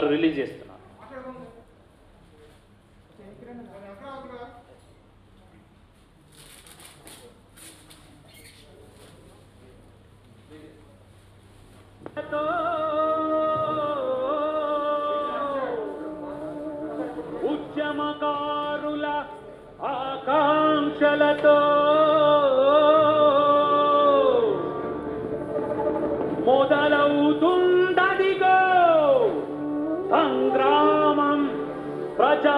వారు రిలీజ్ చేస్తున్నారు. ఉద్యమకారుల ఆకాంక్షలతో మొదలవుతుందదిగో ङ्ग्रामम् प्रजा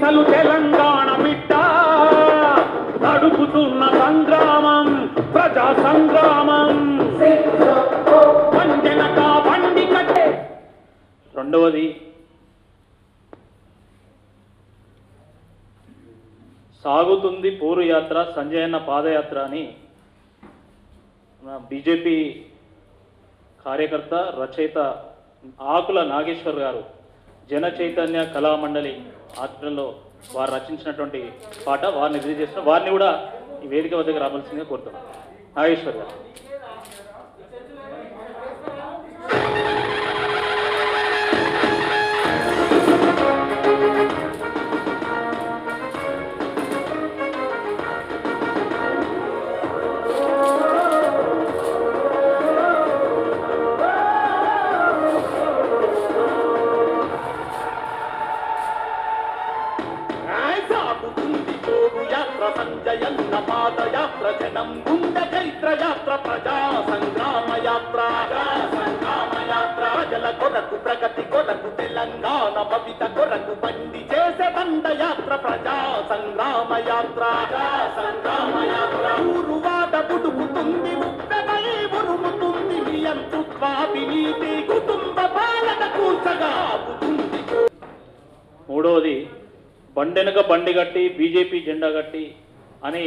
దిశలు తెలంగాణ బిడ్డ నడుపుతున్న సంగ్రామం ప్రజా సంగ్రామం. రెండవది సాగుతుంది పూరు యాత్ర సంజయన్న పాదయాత్ర అని మన బీజేపీ కార్యకర్త రచయిత ఆకుల నాగేశ్వర్ గారు జన చైతన్య కళామండలి ఆధ్వర్యంలో వారు రచించినటువంటి పాట వారిని రిలీజ్ చేసిన వారిని కూడా ఈ వేదిక వద్దకు రావాల్సిందిగా కోరుతున్నాం. నాగేశ్వర్ గారు. యాత్ర సంజయన్న పాదయాత్ర జనం గుండ చైత్ర యాత్ర ప్రజా సంగ్రామ యాత్ర సంగ్రామ యాత్ర ప్రజల కొరకు ప్రగతి కొరకు తెలంగాణ భవిత కొరకు బండి చేసే దండయాత్ర ప్రజా సంగ్రామ యాత్ర సంగ్రామ యాత్ర ఊరువాద పుడుకుతుంది ఉప్పెపై ఉరుముతుంది నియంతృత్వ అవినీతి కుటుంబ పాలన కూర్చగా మూడవది బండెనక బండి కట్టి బీజేపీ జెండా కట్టి అని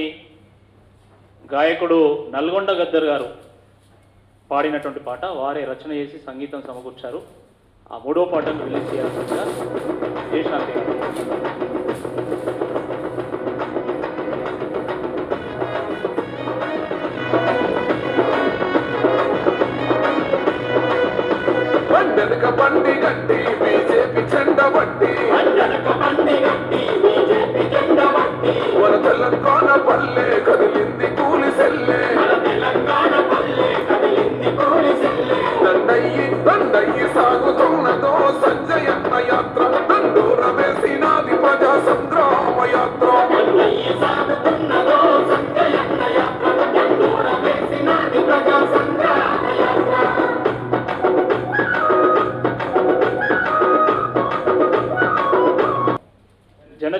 గాయకుడు నల్గొండ గద్దర్ గారు పాడినటువంటి పాట వారే రచన చేసి సంగీతం సమకూర్చారు. ఆ మూడో పాటను రిలీజ్ చేయాల్సిందిగా జయశాంతి గారు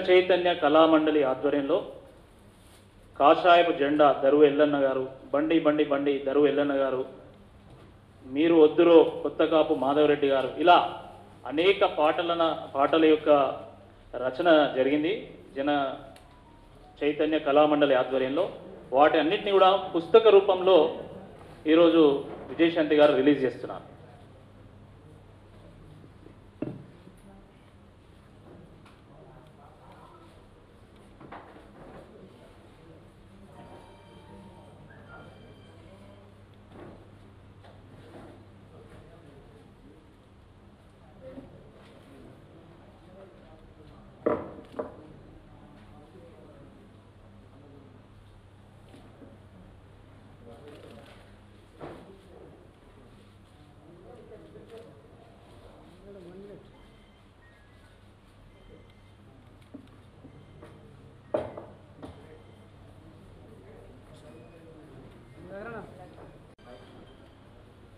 చైతన్య కళామండలి ఆధ్వర్యంలో కాషాయపు జెండా దరువు ఎల్లన్న గారు బండి బండి బండి దరువు ఎల్లన్న గారు మీరు వద్దురో కొత్త కాపు మాధవరెడ్డి గారు ఇలా అనేక పాటలన పాటల యొక్క రచన జరిగింది. జన చైతన్య కళామండలి ఆధ్వర్యంలో వాటి అన్నింటినీ కూడా పుస్తక రూపంలో ఈరోజు విజయశాంతి గారు రిలీజ్ చేస్తున్నారు.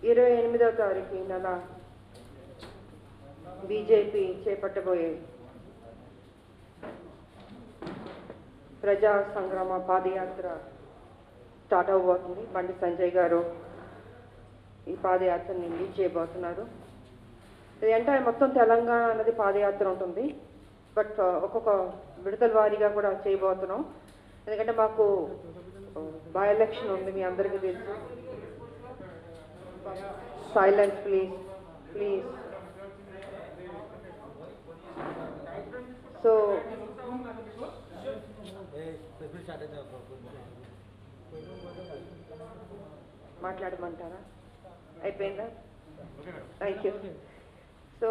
ఇరవై ఎనిమిదవ తారీఖు ఈ నెల బీజేపీ చేపట్టబోయే ప్రజా సంగ్రామ పాదయాత్ర స్టార్ట్ అవబోతుంది బండి సంజయ్ గారు ఈ పాదయాత్రని లీడ్ చేయబోతున్నారు ఇది మొత్తం తెలంగాణ అన్నది పాదయాత్ర ఉంటుంది. బట్ uh, ఒక్కొక్క విడతల వారీగా కూడా చేయబోతున్నాం. ఎందుకంటే మాకు uh, బై ఎలక్షన్ ఉంది మీ అందరికీ తెలుసు. Silence ప్లీజ్ ప్లీజ్ సో మాట్లాడమంటారా? అయిపోయిందా? థ్యాంక్ యూ సో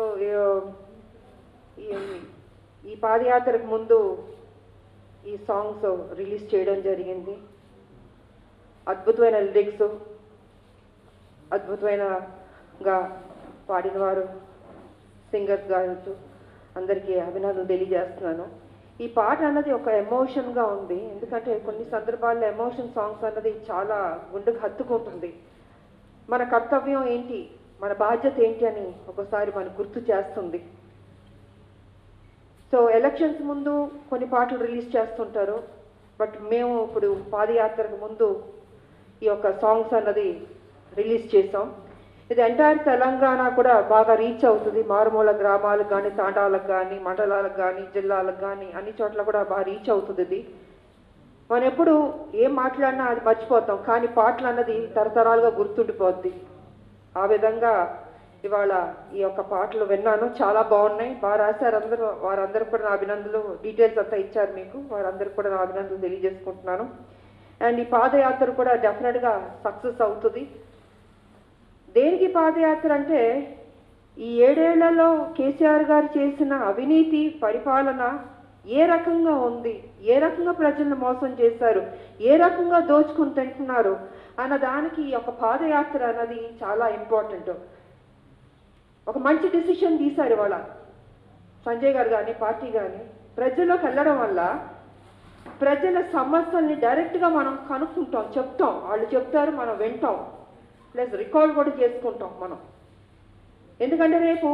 ఈ పాదయాత్రకు ముందు ఈ సాంగ్స్ రిలీజ్ చేయడం జరిగింది. అద్భుతమైన లిరిక్స్ అద్భుతమైనగా పాడిన వారు సింగర్స్ గారు అందరికీ అభినందనలు తెలియజేస్తున్నాను. ఈ పాట అన్నది ఒక ఎమోషన్గా ఉంది. ఎందుకంటే కొన్ని సందర్భాల్లో ఎమోషన్ సాంగ్స్ అన్నది చాలా గుండెకు హత్తుకుంటుంది. మన కర్తవ్యం ఏంటి? మన బాధ్యత ఏంటి అని ఒకసారి మనకు గుర్తు చేస్తుంది. సో ఎలక్షన్స్ ముందు కొన్ని పాటలు రిలీజ్ చేస్తుంటారు. బట్ మేము ఇప్పుడు పాదయాత్రకు ముందు ఈ యొక్క సాంగ్స్ అన్నది రిలీజ్ చేసాం ఇది ఎంటైర్ తెలంగాణ కూడా బాగా రీచ్ అవుతుంది. మారుమూల గ్రామాలకు కానీ తాండాలకు కానీ మండలాలకు కానీ జిల్లాలకు కానీ అన్ని చోట్ల కూడా బాగా రీచ్ అవుతుంది ఇది. మనం ఎప్పుడు ఏం మాట్లాడినా అది మర్చిపోతాం. కానీ పాటలు అన్నది తరతరాలుగా గుర్తుండిపోద్ది. ఆ విధంగా ఇవాళ ఈ యొక్క పాటలు విన్నాను. చాలా బాగున్నాయి. బాగా రాశారు అందరూ. వారందరూ కూడా నా అభినందనలు. డీటెయిల్స్ అంతా ఇచ్చారు మీకు. వారందరూ కూడా నా అభినందనలు తెలియజేసుకుంటున్నాను. అండ్ ఈ పాదయాత్ర కూడా డెఫినెట్గా సక్సెస్ అవుతుంది. దేనికి పాదయాత్ర అంటే ఈ ఏడేళ్ళలో కేసీఆర్ గారు చేసిన అవినీతి పరిపాలన ఏ రకంగా ఉంది? ఏ రకంగా ప్రజలను మోసం చేశారు? ఏ రకంగా దోచుకుని తింటున్నారు? అన్న దానికి ఒక పాదయాత్ర అన్నది చాలా ఇంపార్టెంట్. ఒక మంచి డిసిషన్ తీశారు ఇవాళ సంజయ్ గారు కానీ పార్టీ కానీ ప్రజల్లోకి వెళ్ళడం వల్ల ప్రజల సమస్యల్ని డైరెక్ట్గా మనం కనుక్కుంటాం చెప్తాం. వాళ్ళు చెప్తారు మనం వింటాం. ప్లస్ రికార్డ్ కూడా చేసుకుంటాం మనం. ఎందుకంటే రేపు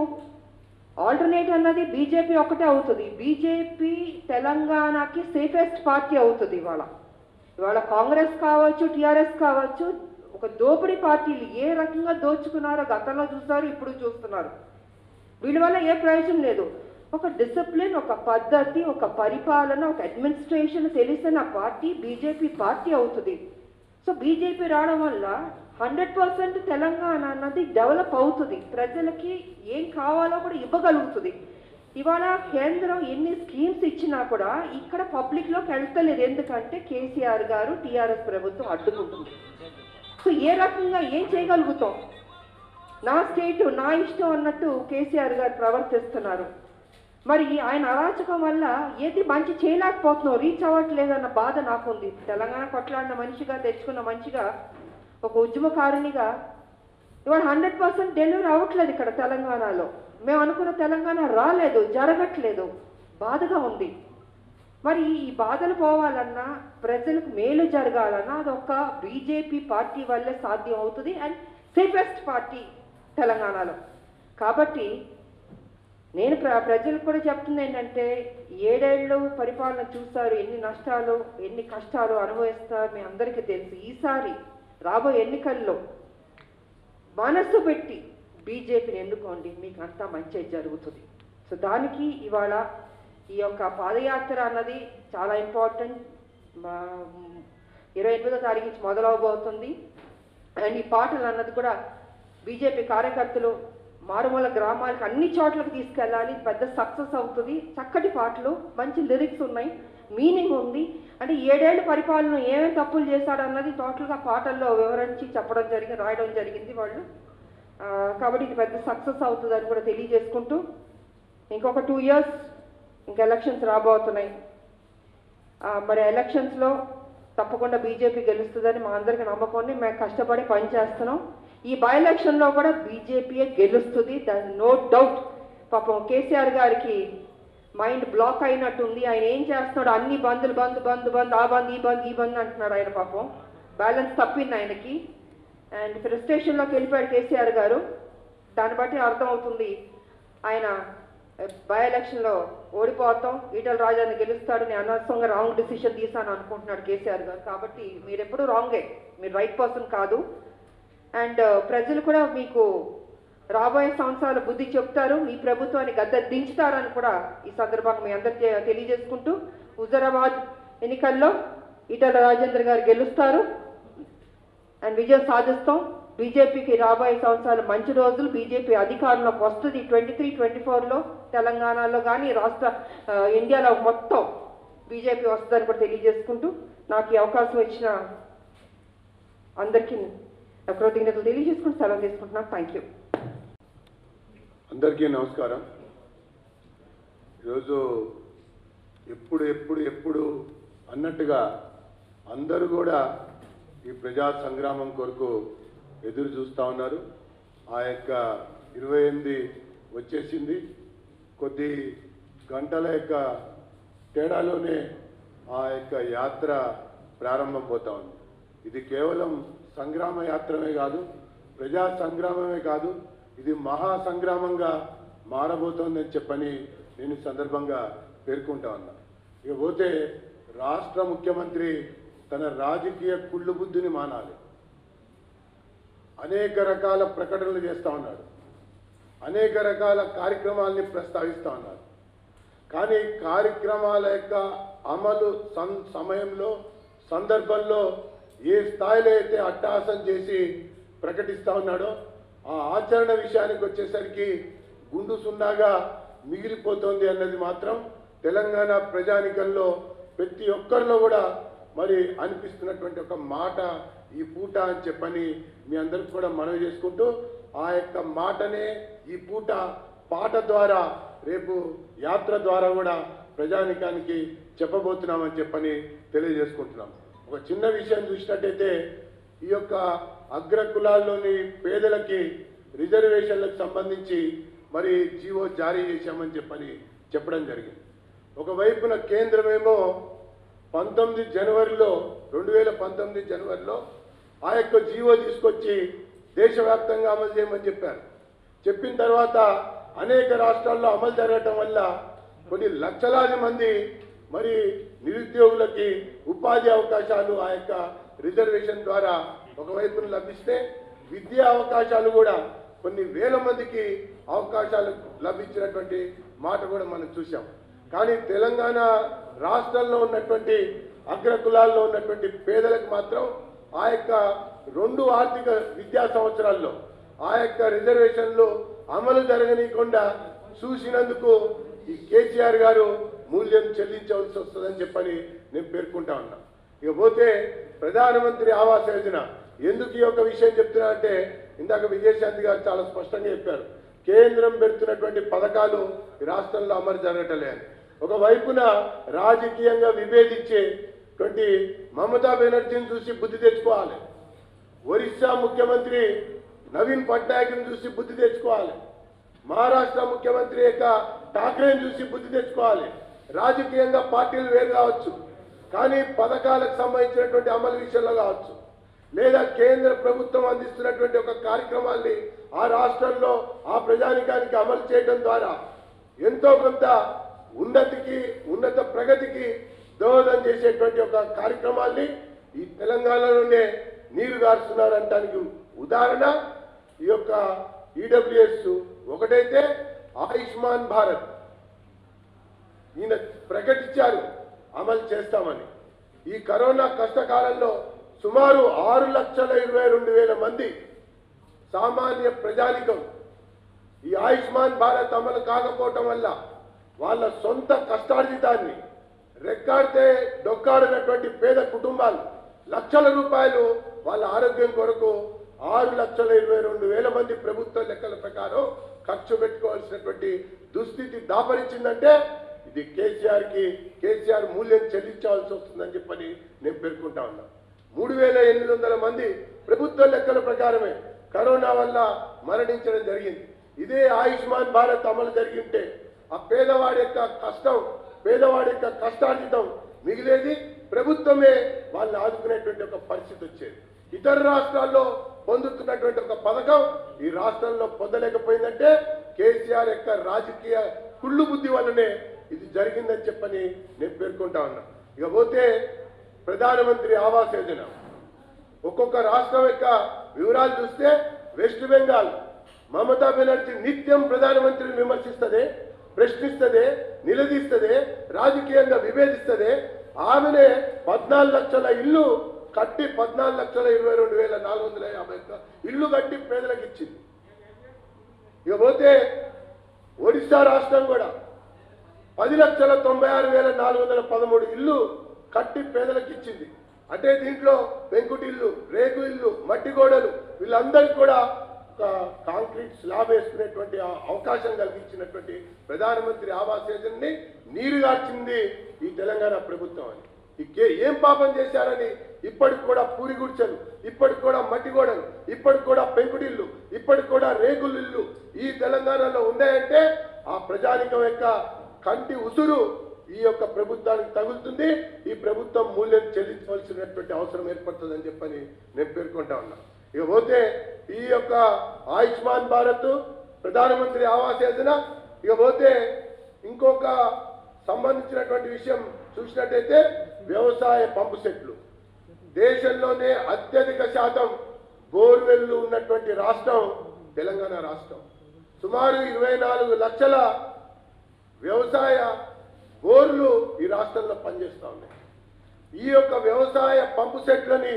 ఆల్టర్నేట్ అన్నది బీజేపీ ఒకటే అవుతుంది. బీజేపీ తెలంగాణకి సేఫెస్ట్ పార్టీ అవుతుంది ఇవాళ. ఇవాళ కాంగ్రెస్ కావచ్చు టీఆర్ఎస్ కావచ్చు ఒక దోపిడీ పార్టీలు ఏ రకంగా దోచుకున్నారో గతంలో చూస్తారు ఇప్పుడు చూస్తున్నారు. వీళ్ళ వల్ల ఏ ప్రయోజనం లేదు. ఒక డిసిప్లిన్ ఒక పద్ధతి ఒక పరిపాలన ఒక అడ్మినిస్ట్రేషన్ తెలిసిన పార్టీ బీజేపీ పార్టీ అవుతుంది. సో బీజేపీ రావడం వల్ల హండ్రెడ్ పర్సెంట్ తెలంగాణ అన్నది డెవలప్ అవుతుంది. ప్రజలకి ఏం కావాలో కూడా ఇవ్వగలుగుతుంది. ఇవాళ కేంద్రం ఎన్ని స్కీమ్స్ ఇచ్చినా కూడా ఇక్కడ పబ్లిక్లోకి వెళ్తలేదు. ఎందుకంటే కేసీఆర్ గారు టీఆర్ఎస్ ప్రభుత్వం అడ్డుకుంటుంది. సో ఏ రకంగా ఏం చేయగలుగుతాం? నా స్టేట్ నా ఇష్టం అన్నట్టు కేసీఆర్ గారు ప్రవర్తిస్తున్నారు. మరి ఆయన అరాచకం వల్ల ఏది మంచి చేయలేకపోతున్నాం. రీచ్ అవ్వట్లేదన్న బాధ నాకుంది. తెలంగాణ కొట్లాడిన మనిషిగా తెచ్చుకున్న మనిషిగా ఒక ఉద్యమకారునిగా ఇవాళ హండ్రెడ్ పర్సెంట్ డెలివరీ అవ్వట్లేదు ఇక్కడ తెలంగాణలో. మేము అనుకున్న తెలంగాణ రాలేదు జరగట్లేదు. బాధగా ఉంది. మరి ఈ బాధలు పోవాలన్నా ప్రజలకు మేలు జరగాలన్నా అదొక బీజేపీ పార్టీ వల్లే సాధ్యం అవుతుంది అండ్ సేఫెస్ట్ పార్టీ తెలంగాణలో. కాబట్టి నేను ప్ర ప్రజలకు కూడా చెప్తుంది ఏంటంటే ఏడేళ్ళు పరిపాలన చూస్తారు ఎన్ని నష్టాలు ఎన్ని కష్టాలు అనుభవిస్తారు మీ అందరికీ తెలుసు. ఈసారి రాబోయే ఎన్నికల్లో మనస్సు పెట్టి బీజేపీని ఎన్నుకోండి మీకు అంతా మంచి జరుగుతుంది. సో దానికి ఇవాళ ఈ యొక్క పాదయాత్ర అన్నది చాలా ఇంపార్టెంట్ ఇరవై ఎనిమిదో తారీఖు నుంచి మొదలవబోతుంది. అండ్ ఈ పాటలు అన్నది కూడా బీజేపీ కార్యకర్తలు మారుమూల గ్రామాలకు అన్ని చోట్లకు తీసుకెళ్ళాలి. పెద్ద సక్సెస్ అవుతుంది. చక్కటి పాటలు మంచి లిరిక్స్ ఉన్నాయి. మీనింగ్ ఉంది. అంటే ఏడేళ్ళు పరిపాలన ఏమేమి తప్పులు చేశాడన్నది టోటల్గా పాటల్లో వివరించి చెప్పడం జరిగింది రాయడం జరిగింది వాళ్ళు. కాబట్టి ఇది పెద్ద సక్సెస్ అవుతుందని కూడా తెలియజేసుకుంటూ ఇంకొక టూ ఇయర్స్ ఇంకా ఎలక్షన్స్ రాబోతున్నాయి. మరి ఎలక్షన్స్లో తప్పకుండా బీజేపీ గెలుస్తుందని మా అందరికి నమ్మకం మేము కష్టపడి పనిచేస్తున్నాం ఈ బై ఎలక్షన్లో కూడా బీజేపీయే గెలుస్తుంది. దాని నో డౌట్ పాపం కేసీఆర్ గారికి మైండ్ బ్లాక్ అయినట్టుంది. ఆయన ఏం చేస్తున్నాడు? అన్ని బంధులు బంద్ బంద్ బంద్ ఆ బంద్ ఈ బంద్ ఈ బంద్ అంటున్నాడు ఆయన పాపం. బ్యాలెన్స్ తప్పింది ఆయనకి. అండ్ ఫ్రస్ట్రేషన్లోకి వెళ్ళిపోయాడు కేసీఆర్ గారు. దాన్ని బట్టి అర్థమవుతుంది. ఆయన బై ఎలక్షన్లో ఓడిపోతాం ఈటల రాజాని గెలుస్తాడని అనవసరంగా రాంగ్ డిసిషన్ తీసాను అనుకుంటున్నాడు కేసీఆర్ గారు. కాబట్టి మీరు రాంగే. మీరు రైట్ పర్సన్ కాదు. అండ్ ప్రజలు కూడా మీకు రాబోయే సంవత్సరాలు బుద్ధి చెప్తారు మీ ప్రభుత్వాన్ని గద్ద దించుతారని కూడా ఈ సందర్భంగా మీ అందరికీ తెలియజేసుకుంటూ హుజరాబాద్ ఎన్నికల్లో ఈటల రాజేంద్ర గారు గెలుస్తారు. అండ్ విజయం సాధిస్తాం. బీజేపీకి రాబోయే సంవత్సరాలు మంచి రోజులు. బీజేపీ అధికారంలోకి వస్తుంది ట్వంటీ త్రీ ట్వంటీ ఫోర్లో తెలంగాణలో కానీ రాష్ట్ర ఇండియాలో మొత్తం బీజేపీ వస్తుందని కూడా తెలియజేసుకుంటూ నాకు ఈ అవకాశం ఇచ్చిన అందరికీ కృతజ్ఞతలు తెలియజేసుకుంటూ సెలవు తీసుకుంటున్నాను. థ్యాంక్ యూ అందరికీ నమస్కారం. ఈరోజు ఎప్పుడు ఎప్పుడు ఎప్పుడు అన్నట్టుగా అందరూ కూడా ఈ ప్రజా సంగ్రామం కొరకు ఎదురు చూస్తూ ఉన్నారు. ఆ యొక్క ఇరవై ఎనిమిది వచ్చేసింది. కొద్ది గంటల యొక్క తేడాలోనే ఆ యొక్క యాత్ర ప్రారంభం పోతా ఉంది. ఇది కేవలం సంగ్రామ యాత్రమే కాదు ప్రజా సంగ్రామమే కాదు ఇది మహా సంగ్రామంగా మారబోతోందని చెప్పని నేను సందర్భంగా పేర్కొంటా ఉన్నా. ఇక పోతే రాష్ట్ర ముఖ్యమంత్రి తన రాజకీయ కుళ్ళు బుద్ధిని మానాలి. అనేక రకాల ప్రకటనలు చేస్తూ ఉన్నాడు. అనేక రకాల కార్యక్రమాల్ని ప్రస్తావిస్తూ ఉన్నారు కానీ కార్యక్రమాల యొక్క అమలు సం సమయంలో సందర్భంలో ఏ స్థాయిలో అయితే అట్టహాసం చేసి ప్రకటిస్తూ ఉన్నాడో ఆ ఆచరణ విషయానికి వచ్చేసరికి గుండు సున్నాగా మిగిలిపోతోంది అన్నది మాత్రం తెలంగాణ ప్రజానికంలో ప్రతి ఒక్కరిలో కూడా మరి అనిపిస్తున్నటువంటి ఒక మాట ఈ పూట అని చెప్పని మీ అందరికి కూడా మనవి చేసుకుంటూ ఆ యొక్క మాటనే ఈ పూట పాట ద్వారా రేపు యాత్ర ద్వారా కూడా ప్రజానికానికి చెప్పబోతున్నామని చెప్పని తెలియజేసుకుంటున్నాం. ఒక చిన్న విషయం చూసినట్టయితే ఈ యొక్క అగ్ర కులాల్లోని పేదలకి రిజర్వేషన్లకు సంబంధించి మరి జీవో జారీ చేశామని చెప్పని చెప్పడం జరిగింది. ఒకవైపున కేంద్రమేమో పంతొమ్మిది జనవరిలో రెండు వేల పంతొమ్మిది జనవరిలో ఆ యొక్క జీవో తీసుకొచ్చి దేశవ్యాప్తంగా అమలు చేయమని చెప్పారు. చెప్పిన తర్వాత అనేక రాష్ట్రాల్లో అమలు జరగటం వల్ల కొన్ని లక్షలాది మంది మరి నిరుద్యోగులకి ఉపాధి అవకాశాలు ఆ యొక్క రిజర్వేషన్ ద్వారా ఒకవైపున లభిస్తే విద్యా అవకాశాలు కూడా కొన్ని వేల మందికి అవకాశాలు లభించినటువంటి మాట కూడా మనం చూసాం కానీ తెలంగాణ రాష్ట్రంలో ఉన్నటువంటి అగ్ర కులాల్లో ఉన్నటువంటి పేదలకు మాత్రం ఆ యొక్క రెండు ఆర్థిక విద్యా సంవత్సరాల్లో ఆ యొక్క రిజర్వేషన్లు అమలు జరగనీయకుండా చూసినందుకు ఈ కేసీఆర్ గారు మూల్యం చెల్లించవలసి వస్తుందని చెప్పని నేను పేర్కొంటా ఉన్నా. ఇకపోతే ప్రధానమంత్రి ఆవాస్ యోజన ఎందుకు ఈ యొక్క విషయం చెప్తున్నా అంటే ఇందాక విజయశాంతి గారు చాలా స్పష్టంగా చెప్పారు. కేంద్రం పెడుతున్నటువంటి పథకాలు ఈ రాష్ట్రంలో అమలు జరగటలేదు ఒకవైపున రాజకీయంగా విభేదించేటువంటి మమతా బెనర్జీని చూసి బుద్ధి తెచ్చుకోవాలి. ఒరిస్సా ముఖ్యమంత్రి నవీన్ పట్నాయక్ని చూసి బుద్ధి తెచ్చుకోవాలి. మహారాష్ట్ర ముఖ్యమంత్రి యొక్క ఠాక్రేని చూసి బుద్ధి తెచ్చుకోవాలి. రాజకీయంగా పార్టీలు వేరు కావచ్చు. కానీ పథకాలకు సంబంధించినటువంటి అమలు విషయంలో కావచ్చు. లేదా కేంద్ర ప్రభుత్వం అందిస్తున్నటువంటి ఒక కార్యక్రమాల్ని ఆ రాష్ట్రంలో ఆ ప్రజానికానికి అమలు చేయడం ద్వారా ఎంతో కొంత ఉన్నతికి ఉన్నత ప్రగతికి దోహదం చేసేటువంటి ఒక కార్యక్రమాల్ని ఈ తెలంగాణలోనే నీరు గారుస్తున్నారంటానికి ఉదాహరణ ఈ యొక్క ఈడబ్ల్యూఎస్ ఒకటైతే ఆయుష్మాన్ భారత్. ఈయన ప్రకటించారు అమలు చేస్తామని. ఈ కరోనా కష్టకాలంలో సుమారు ఆరు లక్షల ఇరవై రెండు వేల మంది సామాన్య ప్రజానికం ఈ ఆయుష్మాన్ భారత్ అమలు కాకపోవటం వల్ల వాళ్ళ సొంత కష్టార్జితాన్ని రెక్కాడితే డొక్కాడినటువంటి పేద కుటుంబాలు లక్షల రూపాయలు వాళ్ళ ఆరోగ్యం కొరకు ఆరు లక్షల ఇరవై రెండు వేల మంది ప్రభుత్వ లెక్కల ప్రకారం ఖర్చు పెట్టుకోవాల్సినటువంటి దుస్థితి దాపరించిందంటే ఇది కేసీఆర్కి కేసీఆర్ మూల్యం చెల్లించాల్సి వస్తుందని చెప్పని నేను పేర్కొంటా ఉన్నాను మూడు వేల ఎనిమిది వందల మంది ప్రభుత్వ లెక్కల ప్రకారమే కరోనా వల్ల మరణించడం జరిగింది. ఇదే ఆయుష్మాన్ భారత్ అమలు జరిగింటే ఆ పేదవాడి యొక్క కష్టం పేదవాడి యొక్క కష్టార్జితం మిగిలేది ప్రభుత్వమే వాళ్ళని ఆదుకునేటువంటి ఒక పరిస్థితి వచ్చేది. ఇతర రాష్ట్రాల్లో పొందుతున్నటువంటి ఒక పథకం ఈ రాష్ట్రంలో పొందలేకపోయిందంటే కేసీఆర్ యొక్క రాజకీయ కుళ్ళు బుద్ధి వల్లనే ఇది జరిగిందని చెప్పని నేను పేర్కొంటా ఉన్నా. ఇకపోతే ప్రధానమంత్రి ఆవాస్ యోజన. ఒక్కొక్క రాష్ట్రం యొక్క వివరాలు చూస్తే వెస్ట్ బెంగాల్ మమతా బెనర్జీ నిత్యం ప్రధానమంత్రిని విమర్శిస్తుంది ప్రశ్నిస్తుంది నిలదీస్తుంది రాజకీయంగా విభేదిస్తుంది. ఆమెనే పద్నాలుగు లక్షల ఇల్లు కట్టి పద్నాలుగు లక్షల ఇరవై రెండు వేల నాలుగు వందల యాభై ఇల్లు కట్టి పేదలకు ఇచ్చింది. ఇకపోతే ఒడిశా రాష్ట్రం కూడా పది లక్షల తొంభై ఆరు వేల నాలుగు వందల పదమూడు ఇల్లు కట్టి పేదలకు ఇచ్చింది అంటే దీంట్లో వెంకుటిల్లు రేగు ఇల్లు మట్టి గోడలు వీళ్ళందరికీ కూడా ఒక కాంక్రీట్ స్లాబ్ వేసుకునేటువంటి అవకాశం కలిగించినటువంటి ప్రధానమంత్రి ఆవాస్ యోజనని నీరుగార్చింది ఈ తెలంగాణ ప్రభుత్వం అని. ఏం పాపం చేశారని ఇప్పటికి కూడా పూరి గుడిచెలు ఇప్పటికి కూడా మట్టి గోడలు ఇప్పటికి కూడా పెంకుటిల్లు ఇప్పటికి కూడా రేగులిల్లు ఈ తెలంగాణలో ఉన్నాయంటే ఆ ప్రజానికం యొక్క కంటి ఉసురు ఈ యొక్క ప్రభుత్వానికి తగులుతుంది ఈ ప్రభుత్వం మూల్యం చెల్లించవలసినటువంటి అవసరం ఏర్పడుతుందని చెప్పని నేను పేర్కొంటా ఉన్నా. ఇకపోతే ఈ యొక్క ఆయుష్మాన్ భారత్ ప్రధానమంత్రి ఆవాస్ యోజన ఇకపోతే ఇంకొక సంబంధించినటువంటి విషయం చూసినట్టయితే వ్యవసాయ పంపు సెట్లు. దేశంలోనే అత్యధిక శాతం బోర్వెల్లు ఉన్నటువంటి రాష్ట్రం తెలంగాణ రాష్ట్రం. సుమారు ఇరవై నాలుగు లక్షల వ్యవసాయ బోర్లు ఈ రాష్ట్రంలో పనిచేస్తూ ఉన్నాయి. ఈ యొక్క వ్యవసాయ పంపు సెట్లని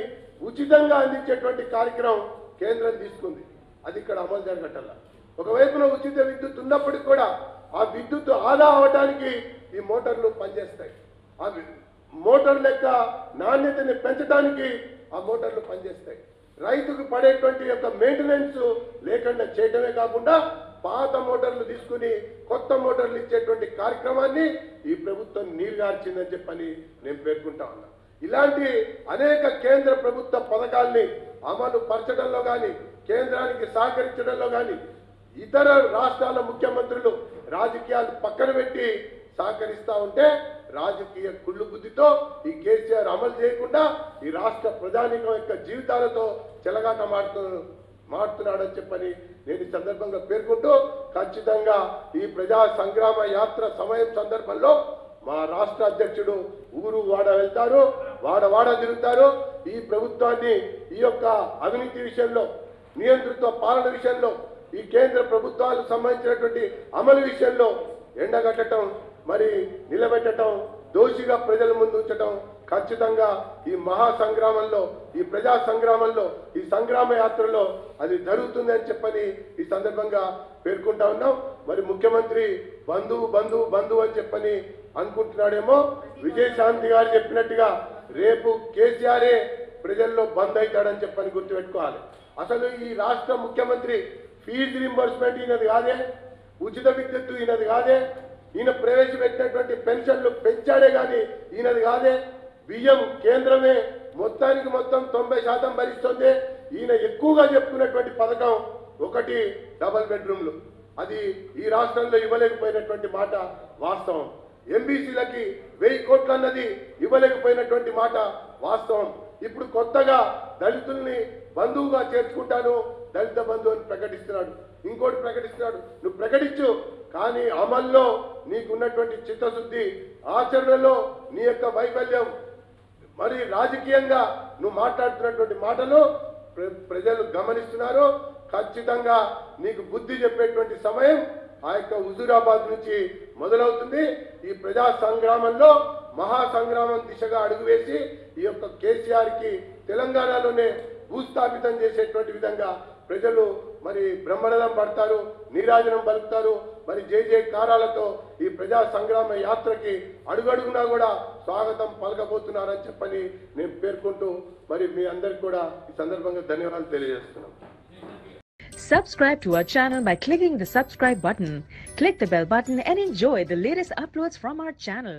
ఉచితంగా అందించేటువంటి కార్యక్రమం కేంద్రం తీసుకుంది. అది ఇక్కడ అమలు జరగటల్లా ఒకవైపున ఉచిత విద్యుత్ ఉన్నప్పటికీ కూడా ఆ విద్యుత్ ఆదా అవడానికి ఈ మోటార్లు పనిచేస్తాయి. ఆ మోటార్ లెక్క నాణ్యతని పెంచడానికి ఆ మోటార్లు పనిచేస్తాయి. రైతుకు పడేటువంటి యొక్క మెయింటెనెన్స్ లేకుండా చేయడమే కాకుండా పాత మోటార్లు తీసుకుని కొత్త మోటార్లు ఇచ్చేటువంటి కార్యక్రమాన్ని ఈ ప్రభుత్వం నీరుగార్చిందని చెప్పని నేను పేర్కొంటా ఉన్నా. ఇలాంటి అనేక కేంద్ర ప్రభుత్వ పథకాల్ని అమలు పరచడంలో కానీ కేంద్రానికి సహకరించడంలో కానీ ఇతర రాష్ట్రాల ముఖ్యమంత్రులు రాజకీయాలు పక్కన పెట్టి సహకరిస్తూ ఉంటే రాజకీయ కుళ్ళు బుద్ధితో ఈ కేసీఆర్ అమలు చేయకుండా ఈ రాష్ట్ర ప్రజానికం యొక్క జీవితాలతో చెలగాట మారుతున్నాడని చెప్పని నేను ఈ సందర్భంగా పేర్కొంటూ ఖచ్చితంగా ఈ ప్రజా సంగ్రామ యాత్ర సమయం సందర్భంలో మా రాష్ట్ర అధ్యక్షుడు ఊరు వాడ వెళ్తారు వాడ వాడ తిరుగుతారు. ఈ ప్రభుత్వాన్ని ఈ యొక్క అవినీతి విషయంలో నియంతృత్వ పాలన విషయంలో ఈ కేంద్ర ప్రభుత్వాలకు సంబంధించినటువంటి అమలు విషయంలో ఎండగట్టడం మరి నిలబెట్టడం దోషిగా ప్రజల ముందు ఉంచడం ఖచ్చితంగా ఈ మహా సంగ్రామంలో ఈ ప్రజా సంగ్రామంలో ఈ సంగ్రామ యాత్రలో అది జరుగుతుంది అని చెప్పని ఈ సందర్భంగా పేర్కొంటా ఉన్నాం. మరి ముఖ్యమంత్రి బంధువు బంధువు బంధువు అని చెప్పని అనుకుంటున్నాడేమో. విజయశాంతి గారు చెప్పినట్టుగా రేపు కేసీఆరే ప్రజల్లో బంద్ అవుతాడని చెప్పని గుర్తుపెట్టుకోవాలి. అసలు ఈ రాష్ట్ర ముఖ్యమంత్రి ఫీజు రింబర్స్మెంట్ ఈయనది కాదే? ఉచిత విద్యుత్తు ఈయనది కాదే? ఈయన ప్రవేశపెట్టినటువంటి పెన్షన్లు పెంచాడే కానీ ఈయనది కాదే. బియ్యం కేంద్రమే. మొత్తానికి మొత్తం తొంభై శాతం భరిస్తుంది. ఈయన ఎక్కువగా చెప్పుకున్నటువంటి పథకం ఒకటి డబల్ బెడ్రూమ్లు. అది ఈ రాష్ట్రంలో ఇవ్వలేకపోయినటువంటి మాట వాస్తవం. ఎంబీసీలకి వెయ్యి కోట్లు అన్నది ఇవ్వలేకపోయినటువంటి మాట వాస్తవం. ఇప్పుడు కొత్తగా దళితుల్ని బంధువుగా చేర్చుకుంటాను. దళిత బంధువు అని ప్రకటిస్తున్నాడు. ఇంకోటి ప్రకటిస్తున్నాడు. నువ్వు ప్రకటించు కానీ అమల్లో నీకున్నటువంటి చిత్తశుద్ధి ఆచరణలో నీ యొక్క వైఫల్యం. మరి రాజకీయంగా నువ్వు మాట్లాడుతున్నటువంటి మాటలు ప్ర- ప్రజలు గమనిస్తున్నారు. ఖచ్చితంగా నీకు బుద్ధి చెప్పేటువంటి సమయం ఆ యొక్క హుజూరాబాద్ నుంచి మొదలవుతుంది. ఈ ప్రజా సంగ్రామంలో మహా సంగ్రామం దిశగా అడుగువేసి ఈ యొక్క కేసీఆర్కి తెలంగాణలోనే భూస్థాపితం చేసేటువంటి విధంగా ప్రజలు మరి బ్రహ్మరథం పడతారు నీరాజనం పలుకుతారు మరి జై జై కారాలతో ఈ ప్రజా సంగ్రామ యాత్రకి అడుగడుగునా కూడా స్వాగతం పలకబోతున్నారని చెప్పని నేను పేర్కొంటూ మరి మీ అందరికి కూడా ఈ సందర్భంగా ధన్యవాదాలు తెలియజేస్తున్నాను Subscribe to our channel by clicking the subscribe button. Click the bell button and enjoy the latest uploads from our channel.